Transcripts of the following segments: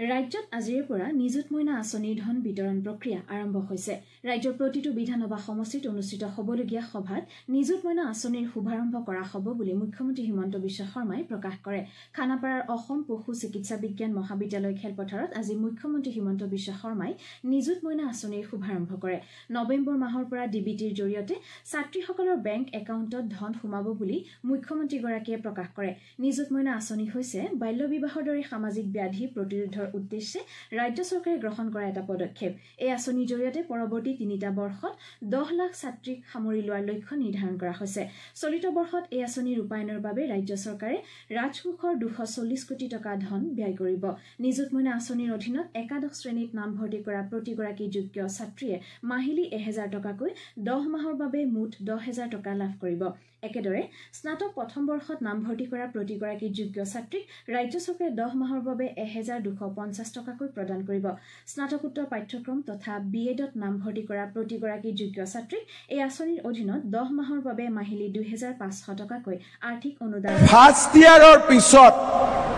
ৰাজ্যত আজিৰে পৰা নিযুত মইনা আঁচনিৰ ধন বিতৰণ প্ৰক্ৰিয়া আৰম্ভ হৈছে। ৰাজ্যৰ প্ৰতিটো বিধানসভা সমষ্টিত অনুষ্ঠিত হ'বলগীয়া সভাত নিযুত মইনা আঁচনিৰ শুভাৰম্ভ কৰা হ'ব বুলি মুখ্যমন্ত্ৰী হিমন্ত বিশ্ব শৰ্মাই প্ৰকাশ কৰে। খানাপাৰাৰ অসম পশু চিকিৎসা বিজ্ঞান মহাবিদ্যালয় খেলপথাৰত আজি মুখ্যমন্ত্ৰী হিমন্ত বিশ্ব শৰ্মাই নিযুত মইনা আঁচনিৰ শুভাৰম্ভ কৰে। নৱেম্বৰ মাহৰ পৰা ডিবিটিৰ জৰিয়তে ছাত্ৰীসকলৰ বেংক একাউণ্টত ধন সোমাব বুলি মুখ্যমন্ত্ৰীগৰাকীয়ে প্ৰকাশ কৰে। নিযুত মইনা আঁচনি হৈছে বাল্য বিবাহৰ দৰে সামাজিক ব্যাধি প্ৰতিৰোধৰ উদ্দেশ্যে ৰাজ্য চৰকাৰে গ্ৰহণ কৰা এটা পদক্ষেপ। এই আঁচনিৰ জৰিয়তে পৰৱৰ্তী তিনিটা বৰ্ষত দহ লাখ ছাত্ৰীক সামৰি লোৱাৰ লক্ষ্য নিৰ্ধাৰণ কৰা হৈছে। চলিত বৰ্ষত এই আঁচনি ৰূপায়ণৰ বাবে ৰাজ্য চৰকাৰে ৰাজকোষৰ দুশ চল্লিছ কোটি টকা ধন ব্যয় কৰিব। নিযুত মইনা আঁচনিৰ অধীনত একাদশ শ্ৰেণীত নামভৰ্তি কৰা প্ৰতিগৰাকী যোগ্য ছাত্ৰীয়ে মাহিলী এহেজাৰ টকাকৈ দহ মাহৰ বাবে মুঠ দহ হেজাৰ টকা লাভ কৰিব। একেদৰে স্নাতক প্ৰথম বৰ্ষত নামভৰ্তি কৰা প্ৰতিগৰাকী যোগ্য ছাত্ৰীক ৰাজ্য চৰকাৰে দহ মাহৰ বাবে এহেজাৰ দুশ পঞ্চাছ টকাকৈ প্ৰদান কৰিব। স্নাতকোত্তৰ পাঠ্যক্ৰম তথা বি এডত নামভৰ্তি কৰা প্ৰতিগৰাকী যোগ্য ছাত্ৰীক এই আঁচনিৰ অধীনত দহ মাহৰ বাবে মাহিলী দুহেজাৰ পাঁচশ টকাকৈ আৰ্থিক অনুদান ফাৰ্ষ্ট ইয়াৰৰ পিছত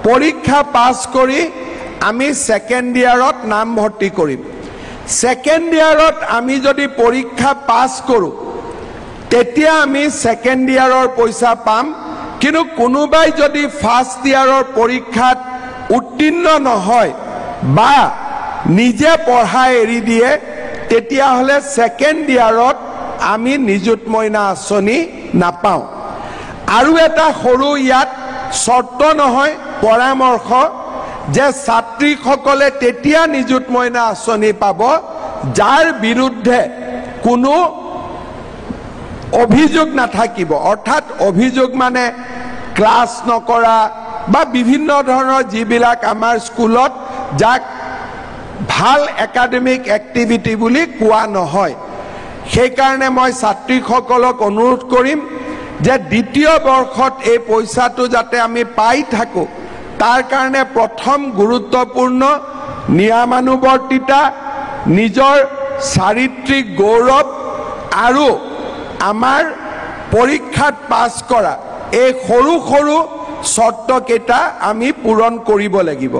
পৰীক্ষা পাছ কৰি আমি ছেকেণ্ড ইয়াৰত নামভৰ্তি কৰিম। ছেকেণ্ড ইয়াৰত আমি যদি পৰীক্ষা পাছ কৰোঁ তেতিয়া আমি ছেকেণ্ড ইয়াৰৰ পইচা পাম। কিন্তু কোনোবাই যদি ফাৰ্ষ্ট ইয়াৰৰ পৰীক্ষাত উত্তীৰ্ণ নহয় বা নিজে পঢ়া এৰি দিয়ে তেতিয়াহ'লে ছেকেণ্ড ইয়াৰত আমি নিযুত মইনা আঁচনি নাপাওঁ। আৰু এটা সৰু ইয়াত চৰ্ত নহয় পৰামৰ্শ যে ছাত্ৰীসকলে তেতিয়া নিযুত মইনা আঁচনি পাব যাৰ বিৰুদ্ধে কোনো অভিযোগ নাথাকিব। অৰ্থাৎ অভিযোগ মানে ক্লাছ নকৰা বা বিভিন্ন ধৰণৰ যিবিলাক আমাৰ স্কুলত যাক ভাল একাডেমিক এক্টিভিটি বুলি কোৱা নহয়। সেইকাৰণে মই ছাত্ৰীসকলক অনুৰোধ কৰিম যে দ্বিতীয় বৰ্ষত এই পইচাটো যাতে আমি পাই থাকোঁ তাৰ কাৰণে প্ৰথম গুৰুত্বপূৰ্ণ নিয়মানুৱৰ্তিতা নিজৰ চাৰিত্ৰিক গৌৰৱ আৰু আমাৰ পৰীক্ষাত পাছ কৰা। এই সৰু সৰু চৰ্তকেইটা আমি পূৰণ কৰিব লাগিব।